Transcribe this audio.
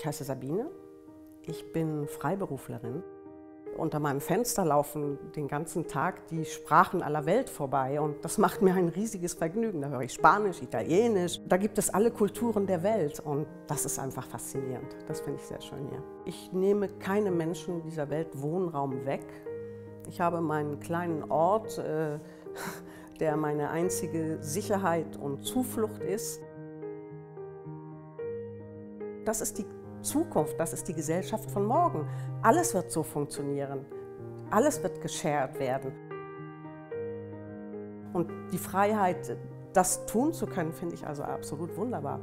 Ich heiße Sabine, ich bin Freiberuflerin. Unter meinem Fenster laufen den ganzen Tag die Sprachen aller Welt vorbei und das macht mir ein riesiges Vergnügen. Da höre ich Spanisch, Italienisch, da gibt es alle Kulturen der Welt und das ist einfach faszinierend. Das finde ich sehr schön hier. Ich nehme keine Menschen dieser Welt Wohnraum weg. Ich habe meinen kleinen Ort, äh, der meine einzige Sicherheit und Zuflucht ist. Das ist die Zukunft, das ist die Gesellschaft von morgen. Alles wird so funktionieren. Alles wird geshared werden. Und die Freiheit, das tun zu können, finde ich also absolut wunderbar.